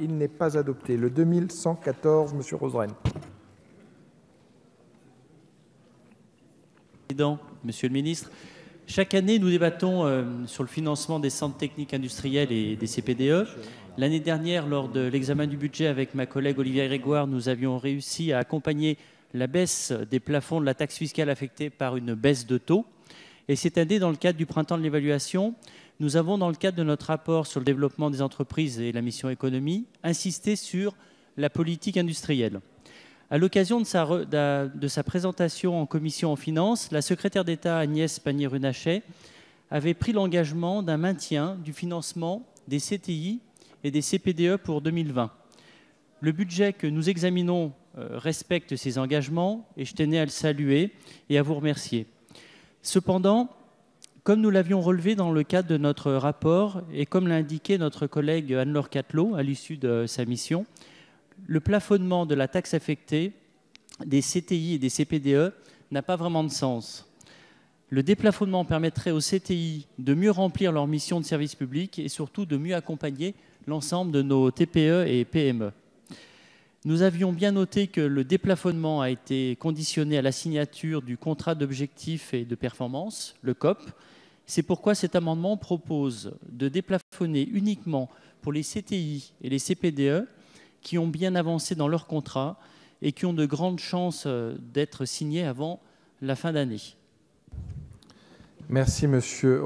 Il n'est pas adopté. Le 2114, Monsieur Roseren. Président, Monsieur le Ministre, chaque année, nous débattons euh, sur le financement des centres techniques industriels et des CPDE. L'année dernière, lors de l'examen du budget avec ma collègue Olivier Grégoire, nous avions réussi à accompagner la baisse des plafonds de la taxe fiscale affectée par une baisse de taux. Et cette année, dans le cadre du printemps de l'évaluation, nous avons, dans le cadre de notre rapport sur le développement des entreprises et la mission économie, insisté sur la politique industrielle. À l'occasion de sa, présentation en commission en finances, la secrétaire d'État Agnès Pannier-Runacher avait pris l'engagement d'un maintien du financement des CTI et des CPDE pour 2020. Le budget que nous examinons euh, respecte ces engagements et je tenais à le saluer et à vous remercier. Cependant, comme nous l'avions relevé dans le cadre de notre rapport et comme l'a indiqué notre collègue Anne-Laure Catelot à l'issue de sa mission, le plafonnement de la taxe affectée des CTI et des CPDE n'a pas vraiment de sens. Le déplafonnement permettrait aux CTI de mieux remplir leur mission de service public et surtout de mieux accompagner l'ensemble de nos TPE et PME. Nous avions bien noté que le déplafonnement a été conditionné à la signature du contrat d'objectifs et de performance, le COP. C'est pourquoi cet amendement propose de déplafonner uniquement pour les CTI et les CPDE qui ont bien avancé dans leur contrat et qui ont de grandes chances euh, d'être signés avant la fin d'année. Merci, monsieur